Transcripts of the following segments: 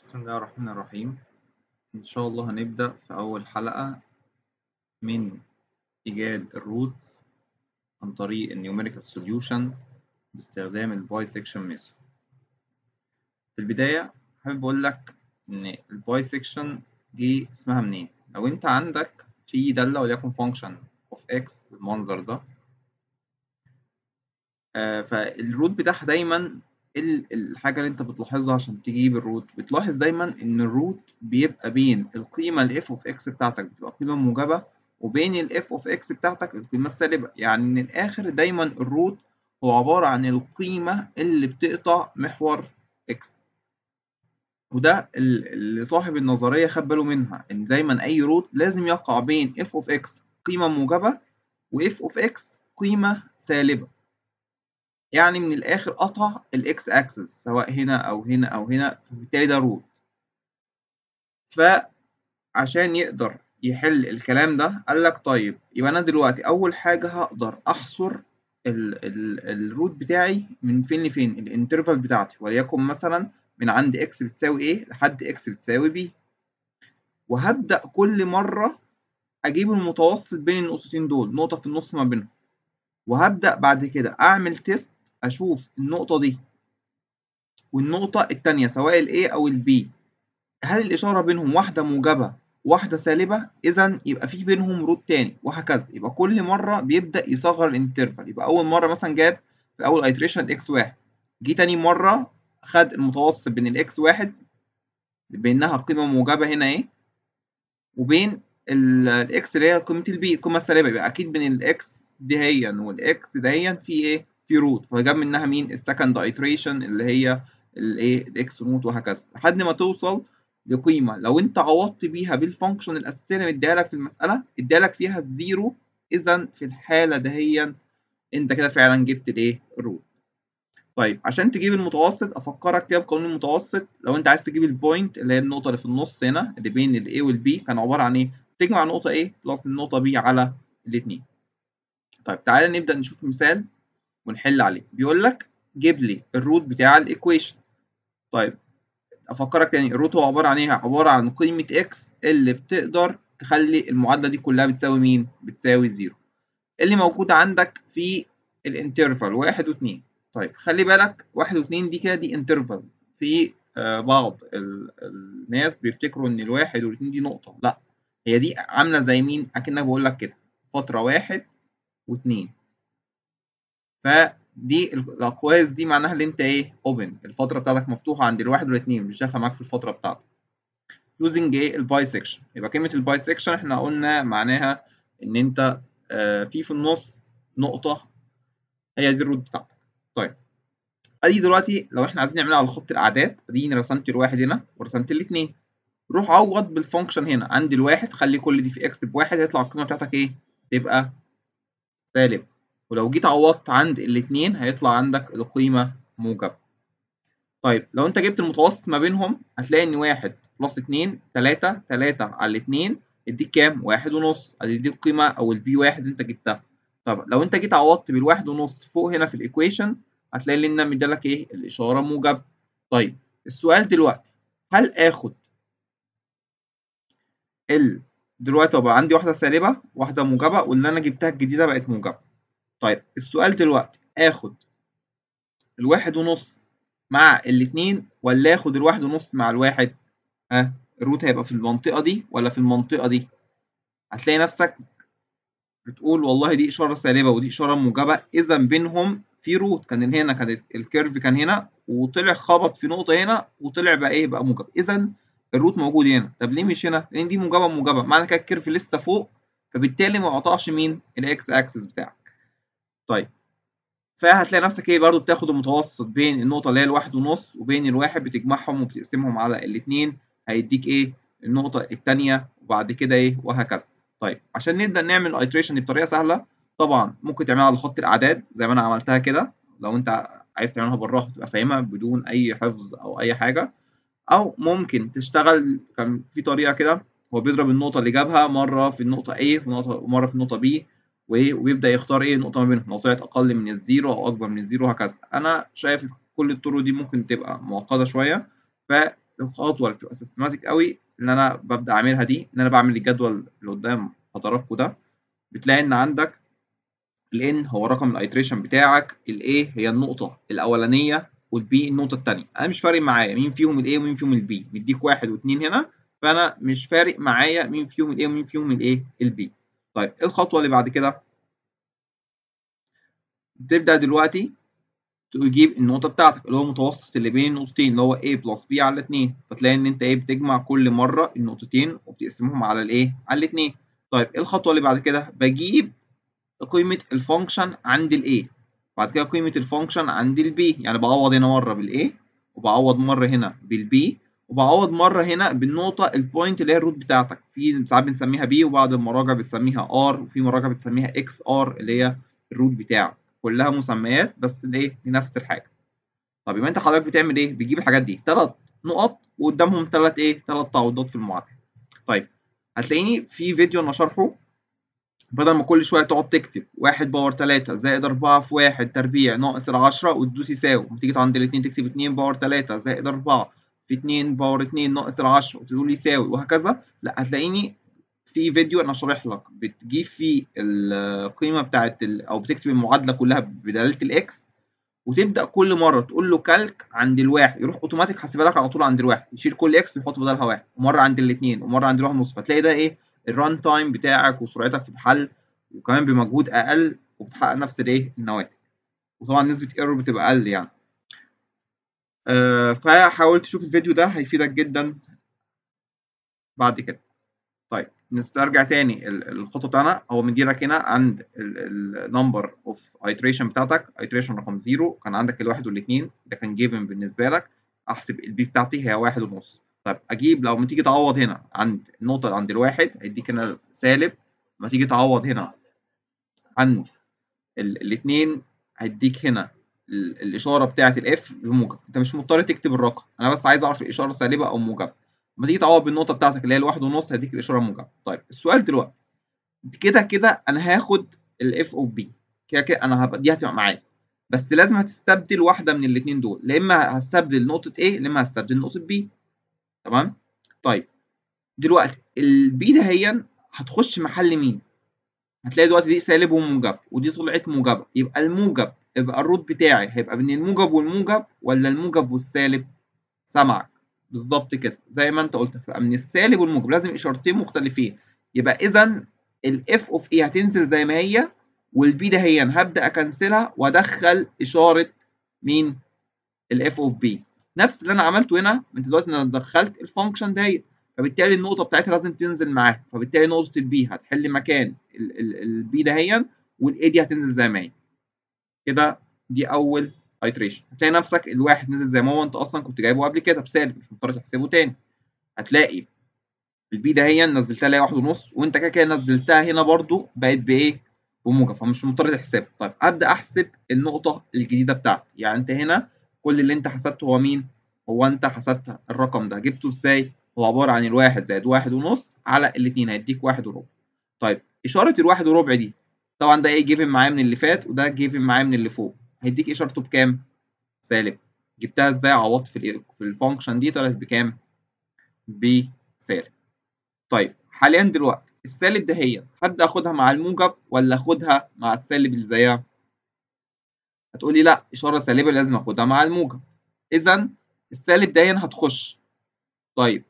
بسم الله الرحمن الرحيم. إن شاء الله هنبدأ في أول حلقة من إيجاد ال roots عن طريق ال numerical solution باستخدام ال bisection method. في البداية حابب أقول لك إن ال bisection دي اسمها منين؟ لو أنت عندك في دالة وليكن function of x بالمنظر ده آه فال root بتاعها دايما ال- الحاجة اللي انت بتلاحظها عشان تجيب الروت بتلاحظ دايما إن ال root بيبقى بين القيمة ال f of x بتاعتك بتبقى قيمة موجبة وبين ال f of x بتاعتك القيمة السالبة. يعني من الآخر دايما ال root هو عبارة عن القيمة اللي بتقطع محور x. وده ال- اللي صاحب النظرية خد باله منها إن دايما أي root لازم يقع بين f of x قيمة موجبة و f of x قيمة سالبة. يعني من الآخر قطع الإكس أكسس سواء هنا أو هنا أو هنا فبالتالي ده root فعشان يقدر يحل الكلام ده قال لك طيب يبقى أنا دلوقتي أول حاجة هقدر أحصر ال ال ال root بتاعي من فين لفين؟ ال interval بتاعتي. وليكن مثلا من عند x بتساوي a لحد x بتساوي b وهبدأ كل مرة أجيب المتوسط بين النقطتين دول نقطة في النص ما بينهم. وهبدأ بعد كده أعمل test أشوف النقطة دي. والنقطة التانية سواء ال A أو ال B هل الإشارة بينهم واحدة موجبة واحدة سالبة؟ إذا يبقى في بينهم root تاني وهكذا. يبقى كل مرة بيبدأ يصغر ال interval. يبقى أول مرة مثلا جاب في أول iteration x واحد. جه تاني مرة خد المتوسط بين ال x واحد بينها قيمة موجبة هنا إيه؟ وبين ال X اللي هي قيمة ال P القيمة السالبة. يبقى أكيد بين ال X دهيا وال X دهيا في إيه؟ في root فجاب منها مين؟ ال second iteration اللي هي الايه ال X root وهكذا. لحد ما توصل لقيمة. لو انت عوضت بيها بال function الأساسية اللي مديها لك في المسألة اديها لك فيها الزيرو اذا في الحالة دهيا انت كده فعلا جبت الايه ال root طيب عشان تجيب المتوسط أفكرك كده بقانون المتوسط. لو انت عايز تجيب ال point اللي هي النقطة اللي في النص هنا اللي بين ال A وال B كان عبارة عن إيه؟ تجمع النقطه A plus النقطة B على الاثنين طيب تعالى نبدأ نشوف مثال. ونحل عليه. بيقول لك جيب لي ال root بتاع ال equation طيب أفكرك تاني. ال root هو عبارة عن إيه؟ عبارة عن قيمة X اللي بتقدر تخلي المعادلة دي كلها بتساوي مين؟ بتساوي زيرو اللي موجود عندك في ال interval؟ واحد واتنين. طيب خلي بالك واحد واتنين دي كده دي interval. في آه بعض ال... الناس بيفتكروا إن الواحد والاتنين دي نقطة. لا هي دي عاملة زي مين؟ أكنك بقول لك كده. فترة واحد واتنين. فدي الاقواس دي معناها ان انت إيه open الفترة بتاعتك مفتوحة عند الواحد والاثنين مش داخلة معاك في الفترة بتاعتك. using إيه ال bisection يبقى كلمة ال bisection إحنا قلنا معناها ان انت آه في في النص نقطة هي دي ال root بتاعتك. طيب. ادي دلوقتي لو إحنا عايزين نعملها على خط الأعداد اديني رسمت الواحد هنا ورسمت الاثنين روح عوض بال function هنا. عند الواحد خلي كل دي في X بواحد هيطلع القيمة بتاعتك إيه؟ تبقى سالب ولو جيت عوضت عند الاتنين هيطلع عندك القيمة موجبة طيب لو انت جبت المتوسط ما بينهم هتلاقي ان واحد plus اتنين تلاتة تلاتة على الاتنين يديك كام؟ واحد ونص. ادي دي القيمة أو ال P واحد اللي انت جبتها. طب لو انت جيت عوضت بالواحد ونص فوق هنا في ال equation هتلاقي ان مديلك إيه؟ الإشارة موجبة طيب السؤال دلوقتي هل آخد ال دلوقتي بقى عندي واحدة سالبة واحدة موجبة واللي أنا جبتها الجديدة بقت موجبة. طيب السؤال دلوقتي آخد الواحد ونص مع الاتنين ولا آخد الواحد ونص مع الواحد؟ ها ال root هيبقى في المنطقة دي ولا في المنطقة دي؟ هتلاقي نفسك بتقول والله دي إشارة سالبة ودي إشارة موجبة إذا بينهم في root كان هنا كانت ال curve كان هنا وطلع خبط في نقطة هنا وطلع بقى إيه؟ بقى موجب. إذا ال root موجود هنا. طب ليه مش هنا؟ لأن دي موجبة موجبة. معنى كده ال curve لسه فوق فبالتالي ما قطعش مين؟ الإكس أكسس بتاعك طيب. فهتلاقي نفسك إيه برضو بتاخد المتوسط بين النقطة اللي هي الواحد ونص وبين الواحد بتجمعهم وبتقسمهم على الاتنين هيديك إيه؟ النقطة التانية وبعد كده إيه؟ وهكذا. طيب عشان نبدأ نعمل ال iteration دي بطريقة سهلة طبعا ممكن تعملها على خط الأعداد زي ما أنا عملتها كده. لو أنت عايز تعملها بالراحة تبقى فاهمها بدون أي حفظ أو أي حاجة. أو ممكن تشتغل كان في طريقة كده هو بيضرب النقطة اللي جابها مرة في النقطة A ومرة في النقطة B. ويبدأ يختار إيه نقطة ما بينهم. لو طلعت أقل من الزيرو أو أكبر من الزيرو وهكذا أنا شايف كل الطرق دي ممكن تبقى معقدة شوية الخطوه اللي بتبقى systematic قوي اللي أنا ببدأ أعملها دي إن أنا بعمل الجدول اللي قدام حضراتكم ده. بتلاقي إن عندك ال N هو رقم ال iteration بتاعك ال A هي النقطة الأولانية وال B النقطة الثانية أنا مش فارق معايا مين فيهم ال A ومين فيهم ال B مديك واحد واثنين هنا فأنا مش فارق معايا مين فيهم ال A ومين فيهم الايه ال B طيب إيه الخطوة اللي بعد كده؟ تبدأ دلوقتي تجيب النقطة بتاعتك اللي هو المتوسط اللي بين النقطتين اللي هو a plus b على 2 فتلاقي إن أنت إيه بتجمع كل مرة النقطتين وبتقسمهم على الايه على الاثنين. طيب إيه الخطوة اللي بعد كده؟ بجيب قيمة ال function عند ال A بعد كده قيمة ال function عند ال B يعني بعوض هنا مرة بال A وبعوض مرة هنا بال B وبعوض مرة هنا بالنقطة ال point اللي هي ال root بتاعتك. في ساعات بنسميها P وبعض المراجع بتسميها R وفي مراجع بتسميها X R اللي هي ال root بتاعك. كلها مسميات بس الايه لنفس الحاجة. طب يبقى انت حضرتك بتعمل إيه؟ بتجيب الحاجات دي. ثلاث نقط وقدامهم ثلاث إيه؟ ثلاث تعويضات في المعادلة. طيب هتلاقيني في فيديو أنا شارحه. بدل ما كل شوية تقعد تكتب واحد power 3 زائد 4 في 1 تربيع ناقص ال 10 وتدوس يساوي وتيجي عند الاثنين تكتب 2 power 3 زائد 4 في 2 power 2 ناقص ال 10 وتقول يساوي وهكذا لا هتلاقيني في فيديو أنا شارح لك. بتجيب فيه القيمة بتاعت. أو بتكتب المعادلة كلها بدلالة ال X وتبدأ كل مرة تقول له calc عند الواحد يروح اوتوماتيك حاسبها لك على طول عند الواحد يشيل كل X ويحط بدلها واحد ومرة عند الاثنين ومرة عند الواحد ونص فتلاقي ده إيه؟ ال run time بتاعك وسرعتك في الحل وكمان بمجهود أقل وبتحقق نفس الإيه؟ النواتج. وطبعا نسبة error بتبقى أقل يعني. فحاول تشوف الفيديو ده هيفيدك جدا. بعد كده. طيب نسترجع تاني الخطوة بتاعنا. هو مديلك هنا عند ال number of iteration بتاعتك. iteration رقم زيرو كان عندك الواحد والاثنين ده كان given بالنسبة لك. أحسب ال P بتاعتي هي واحد ونص. طيب أجيب لو ما تيجي تعوض هنا عند النقطة عند الواحد هيديك هنا سالب. لما تيجي تعوض هنا عند الاثنين هيديك هنا الإشارة بتاعة الـ f بموجب. أنت مش مضطر تكتب الرقم. أنا بس عايز أعرف الإشارة سالبة أو موجبة. لما تيجي تعوض بالنقطة بتاعتك اللي هي الواحد ونص هديك الإشارة موجبة. طيب السؤال دلوقتي. كده كده أنا هاخد الـ f of B كده كده أنا هبقى دي هتبقى معايا. بس لازم هتستبدل واحدة من الاثنين دول. يا إما هستبدل نقطة A يا إما هستبدل نقطة B. تمام؟ طيب دلوقتي الـ B دهيا هتخش محل مين؟ هتلاقي دلوقتي دي سالب وموجب ودي طلعت موجبة. يبقى الموجب يبقى الـ root بتاعي هيبقى بين الموجب والموجب ولا الموجب والسالب؟ سامعك. بالظبط كده. زي ما انت قلت فبقى من السالب والموجب. لازم إشارتين مختلفين. يبقى اذا الـ f of A هتنزل زي ما هي والـ B دهيا. هبدأ أكنسلها وأدخل إشارة مين؟ الـ f of B نفس اللي أنا عملته هنا. أنت دلوقتي أنا دخلت الـ function دهيت فبالتالي النقطة بتاعتها لازم تنزل معاها. فبالتالي نقطة الـ B هتحل مكان الـ B دهيا والـ A دي هتنزل زي ما هي. كده دي أول iteration هتلاقي نفسك الواحد نزل زي ما هو أنت أصلا كنت جايبه قبل كده بسالب مش مضطر تحسبه تاني. هتلاقي الـ B دهيا نزلتها لها واحد ونص وأنت كده كده نزلتها هنا برضو بقت بإيه؟ بموجب فمش مضطر تحسبها طيب أبدأ أحسب النقطة الجديدة بتاعتي. يعني أنت هنا كل اللي أنت حسبته هو مين؟ هو أنت حسبت الرقم ده. جبته إزاي؟ هو عبارة عن الواحد زائد واحد ونص على الاتنين هيديك واحد وربع. طيب إشارة الواحد وربع دي طبعا ده إيه given معايا من اللي فات وده given معايا من اللي فوق. هيديك اشارته بكام؟ سالب. جبتها إزاي؟ عوضت في في الـ function دي طلعت بكام؟ بسالب طيب حاليا دلوقتي السالب دهيا. هبدا أخدها مع الموجب ولا أخدها مع السالب اللي زيها هتقولي لا إشارة سالبة لازم أخدها مع الموجب. اذا السالب ده هتخش. طيب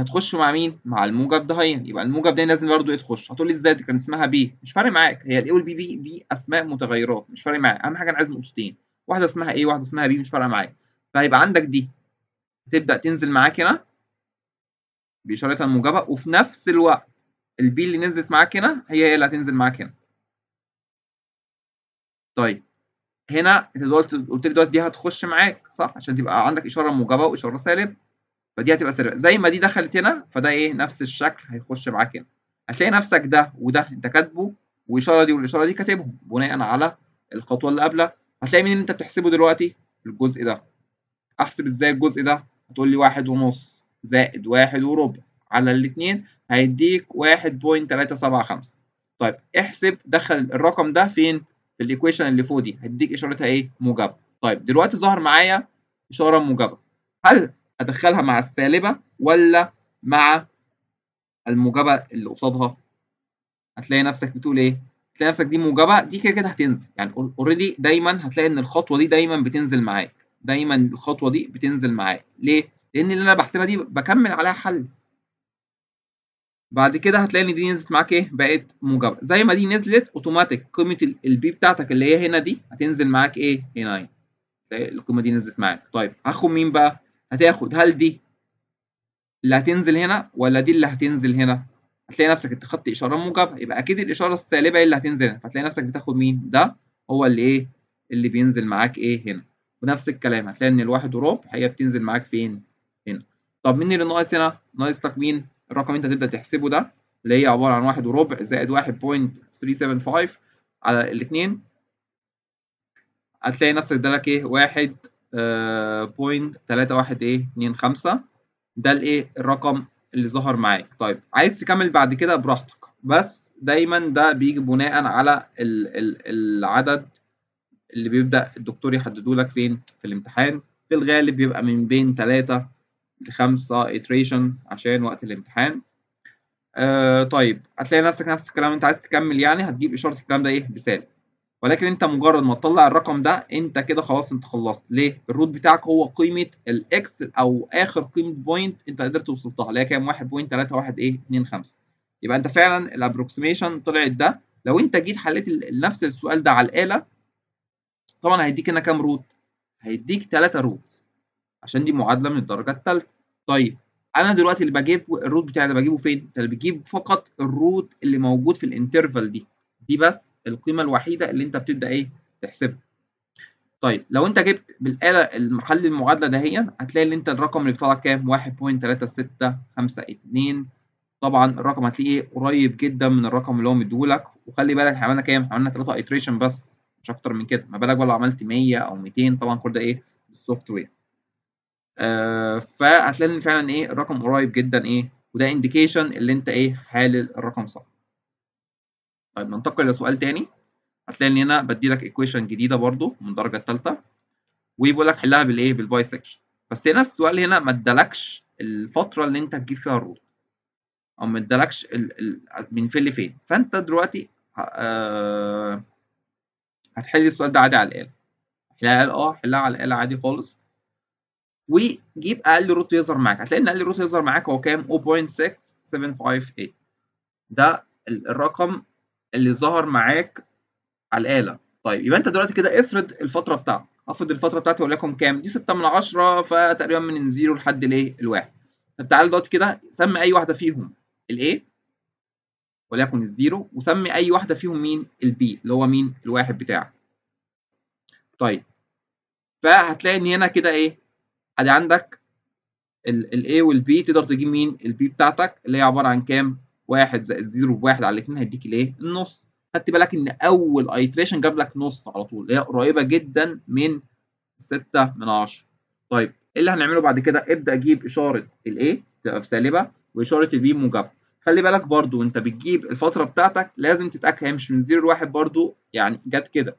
هتخش مع مين؟ مع الموجب دهيا يبقى الموجب ده لازم برضه تخش هتقولي إزاي؟ دي كان اسمها B. مش فارق معاك. هي الـ A والـ B دي دي أسماء متغيرات. مش فارق معاك. أهم حاجة أنا عايز نقطتين. واحدة اسمها A واحدة اسمها B مش فارقة معايا. فهيبقى عندك دي. تبدأ تنزل معاك هنا. باشارتها الموجبة. وفي نفس الوقت البي اللي نزلت معاك هنا هي هي اللي هتنزل معاك هنا. طيب. هنا أنت قلت لي دلوقتي دي هتخش معاك صح؟ عشان تبقى عندك إشارة موجبة وإشارة سالب. فدي هتبقى سالبه زي ما دي دخلت هنا فده إيه؟ نفس الشكل هيخش معاك هنا. هتلاقي نفسك ده وده أنت كاتبه والإشارة دي والإشارة دي كاتبهم بناء على الخطوة اللي قبلها. هتلاقي مين أنت بتحسبه دلوقتي؟ الجزء ده. أحسب إزاي الجزء ده؟ هتقول لي واحد ونص زائد واحد وربع. على الاتنين هيديك واحد point تلاتة سبعة خمسة. طيب احسب دخل الرقم ده فين؟ في الـ equation اللي فوق دي. هيديك إشارتها إيه؟ موجبة. طيب دلوقتي ظهر معايا إشارة موجبة. هل أدخلها مع السالبة ولا مع الموجبه اللي قصادها؟ هتلاقي نفسك بتقول إيه؟ تلاقي نفسك دي موجبه دي كده كده هتنزل. يعني already دايما هتلاقي إن الخطوة دي دايما بتنزل معاك. دايما الخطوة دي بتنزل معاك. ليه؟ لأن اللي أنا بحسبها دي بكمل عليها حل. بعد كده هتلاقي إن دي نزلت معاك إيه؟ بقت موجبه زي ما دي نزلت اوتوماتيك قيمة الـ B بتاعتك اللي هي هنا دي هتنزل معاك إيه؟ هنا القيمة دي نزلت معاك. طيب هاخد مين بقى؟ هتاخد هل دي اللي هتنزل هنا ولا دي اللي هتنزل هنا؟ هتلاقي نفسك انت إشارة موجبة يبقى أكيد الإشارة السالبة هي اللي هتنزل هنا. فتلاقي نفسك بتاخد مين؟ ده هو اللي إيه؟ اللي بينزل معاك إيه هنا. ونفس الكلام هتلاقي إن الواحد وربع هي بتنزل معاك فين؟ هنا. طب مين اللي ناقص هنا؟ ناقص لك مين؟ الرقم أنت تبدا تحسبه ده اللي هي عبارة عن واحد وربع زائد 1.375 على الاثنين هتلاقي نفسك ده لك إيه؟ واحد بوينت تلاتة واحد إيه اتنين خمسة. ده الإيه الرقم اللي ظهر معاك طيب عايز تكمل بعد كده براحتك. بس دايما ده بيجي بناء على ال ال العدد اللي بيبدأ الدكتور يحدده لك فين؟ في الامتحان. في الغالب بيبقى من بين تلاتة لخمسة iteration عشان وقت الامتحان. آه طيب هتلاقي نفسك نفس الكلام. انت عايز تكمل يعني هتجيب إشارة الكلام ده إيه؟ بسالب. ولكن انت مجرد ما تطلع الرقم ده انت كده خلاص انت خلصت. ليه؟ الـ root بتاعك هو قيمة الـ X أو آخر قيمة point انت قدرت وصلتها اللي هي كام؟ 1.31 إيه؟ 25 يبقى انت فعلا الـ approximation طلعت ده. لو انت جيت حليت نفس السؤال ده على الآلة طبعا هيديك هنا كام root هيديك 3 root عشان دي معادلة من الدرجة الثالثه طيب أنا دلوقتي اللي بجيب الـ root بتاعي ده بجيبه فين؟ انت اللي بتجيب فقط الـ root اللي موجود في الـ interval دي. دي بس القيمة الوحيدة اللي انت بتبدأ إيه تحسبها. طيب لو انت جبت بالآلة المحل المعادلة دهيا هتلاقي ان انت الرقم اللي بيطلع كام؟ 1.3652 طبعا الرقم هتلاقيه قريب جدا من الرقم اللي هو مديهولك. وخلي بالك إحنا عملنا كام؟ عملنا 3 iteration بس مش أكتر من كده. ما بالك بقى لو عملت 100 أو 200 طبعا كل ده إيه؟ بالـ software آه فهتلاقي ان فعلا إيه؟ الرقم قريب جدا إيه؟ وده indication اللي انت إيه؟ حالل الرقم صح. طيب ننتقل لسؤال تاني. هتلاقي إن هنا بدي لك equation جديدة برضو من الدرجه الثالثه وبيقول لك حلها بالإيه؟ بالـ bisection بس هنا السؤال هنا ما ادالكش الفترة اللي أنت تجيب فيها الـ root أو ما ادالكش من فين لفين. فأنت دلوقتي آه هتحل السؤال ده عادي على الآلة. حلها آه حلها على الآلة عادي خالص. وجيب أقل root يظهر معاك. هتلاقي إن أقل root يظهر معاك هو كام؟ 0.6758 ده الرقم اللي ظهر معاك على الآلة. طيب يبقى أنت دلوقتي كده افرض الفترة بتاعتك افرض الفترة بتاعتي وليكن كام؟ دي 6 من 10 فتقريبا من 0 لحد الايه الواحد. طب تعالى دلوقتي كده سمي أي واحدة فيهم الـ A وليكن الـ zero وسمي أي واحدة فيهم مين؟ الـ B اللي هو مين؟ الواحد بتاعك. طيب فهتلاقي إن هنا كده إيه؟ أدي عندك ال A وال B تقدر تجيب مين؟ ال B بتاعتك اللي هي عبارة عن كام؟ 1 زائد 0 بواحد على الاثنين هيديك الايه؟ النص. خدت بالك إن أول ايتريشن جاب لك نص على طول اللي هي قريبة جدا من 6 من 10 طيب إيه اللي هنعمله بعد كده؟ ابدأ جيب إشارة ال A تبقى بسالبة وإشارة ال B موجبة. خلي بالك برضو وانت بتجيب الفترة بتاعتك لازم تتأكد هي مش من 0 ل 1 برضو يعني جت كده.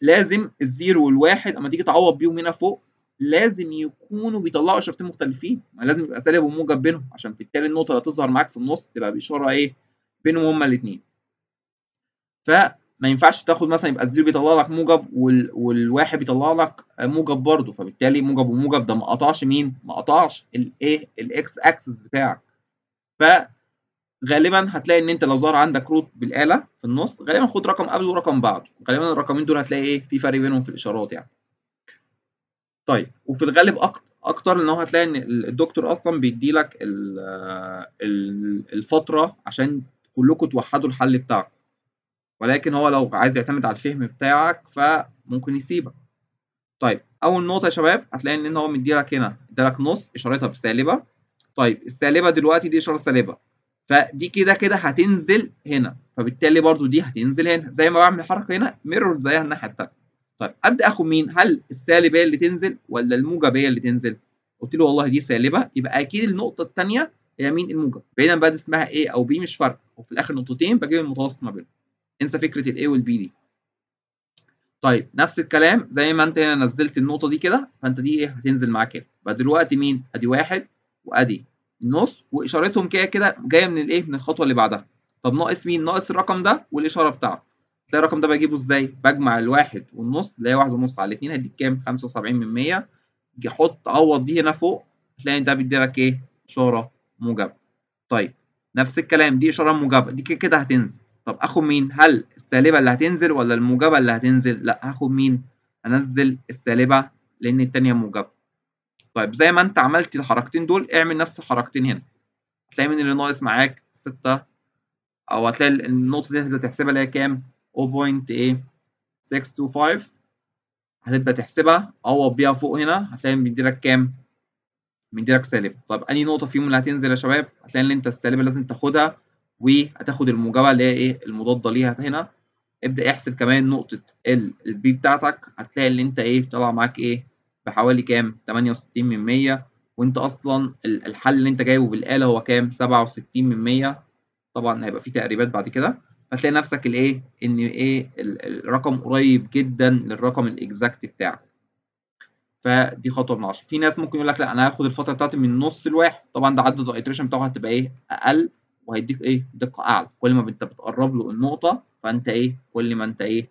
لازم الـ zero والواحد أما تيجي تعوض بيهم هنا فوق لازم يكونوا بيطلعوا اشارتين مختلفين. لازم يبقى سالب وموجب بينهم عشان بالتالي النقطة اللي هتظهر معاك في النص تبقى بإشارة إيه؟ بينهم هما الاثنين فما ينفعش تاخد مثلا يبقى الـ zero بيطلع لك موجب وال... والواحد بيطلع لك موجب برضه. فبالتالي موجب وموجب ده ما قطعش مين؟ ما قطعش الايه الاكس اكسس بتاعك. فغالبا هتلاقي إن أنت لو ظهر عندك root بالآلة في النص غالبا خد رقم قبله ورقم بعده. غالبا الرقمين دول هتلاقي إيه؟ في فرق بينهم في الإشارات يعني. طيب وفي الغالب أكتر إن هو هتلاقي إن الدكتور أصلا بيدي لك الفترة عشان كلكم توحدوا الحل بتاعكم. ولكن هو لو عايز يعتمد على الفهم بتاعك فممكن يسيبك. طيب أول نقطة يا شباب هتلاقي إن هو مدي لك هنا إدالك نص إشارتها بسالبه طيب السالبة دلوقتي دي إشارة سالبة. فدي كده كده هتنزل هنا فبالتالي برضو دي هتنزل هنا. زي ما بعمل حركه هنا ميرور زيها الناحية الثانية طيب أبدأ اخد مين؟ هل السالب هي اللي تنزل ولا الموجب هي اللي تنزل؟ قلت له والله دي سالبة يبقى أكيد النقطة الثانية هي مين الموجب؟ بعيدا بقى اسمها A أو B مش فارقه وفي الآخر نقطتين بجيب المتوسط ما بينهم. انسى فكرة ال A وال B دي. طيب نفس الكلام زي ما أنت هنا نزلت النقطة دي كده فأنت دي إيه؟ هتنزل معاك كده يبقى دلوقتي مين؟ أدي واحد وأدي النص وإشارتهم كده كده جاية من الايه من الخطوة اللي بعدها. طب ناقص مين؟ ناقص الرقم ده والإشارة بتاعته تلاقي الرقم ده بجيبه إزاي؟ بجمع الواحد والنص اللي هي واحد ونص على الاتنين هيديك كام؟ 75 من 100 جي حط عوض دي هنا فوق تلاقي ده بيدي لك إيه؟ إشارة موجبه طيب نفس الكلام دي إشارة موجبه دي كده هتنزل. طب آخد مين؟ هل السالبة اللي هتنزل ولا الموجبه اللي هتنزل؟ لا هاخد مين؟ انزل السالبة لأن التانية موجبه طيب زي ما انت عملت الحركتين دول اعمل نفس الحركتين هنا. هتلاقي مين اللي ناقص معاك؟ 6 أو هتلاقي النقطة دي هتبدا تحسبها اللي هي كام؟ 0.625 هتبدا تحسبها. عوض بيها فوق هنا. هتلاقي بيديلك كام؟ مديلك سالب. طب انهي نقطة فيهم اللي هتنزل يا شباب هتلاقي ان انت السالبة لازم تاخدها وهتاخد الموجبه اللي هي إيه؟ المضاده ليها هنا. ابدأ احسب كمان نقطة ال البي بتاعتك. هتلاقي ان انت إيه؟ طلع معاك إيه؟ بحوالي كام؟ 68 من 100 وانت أصلا الحل اللي انت جايبه بالآلة هو كام؟ 67 من 100 طبعا هيبقى فيه تقريبات بعد كده. هتلاقي نفسك الايه إن إيه الرقم قريب جدا للرقم ال exact بتاعك. فدي خطوة من 10 في ناس ممكن يقول لك لا أنا هاخد الفترة بتاعتي من نص لواحد طبعا ده عدد ال iteration بتاعه هتبقى إيه أقل وهيديك إيه دقة أعلى. كل ما انت بتقرب له النقطة فأنت إيه كل ما أنت إيه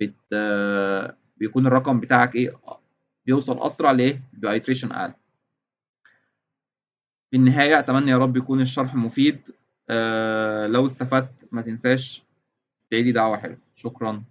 بت بيكون الرقم بتاعك إيه بيوصل أسرع لإيه ب iteration أقل. في النهاية أتمنى يا رب يكون الشرح مفيد. لو استفدت ما تنساش تدعي لي دعوة حلوة. شكرا.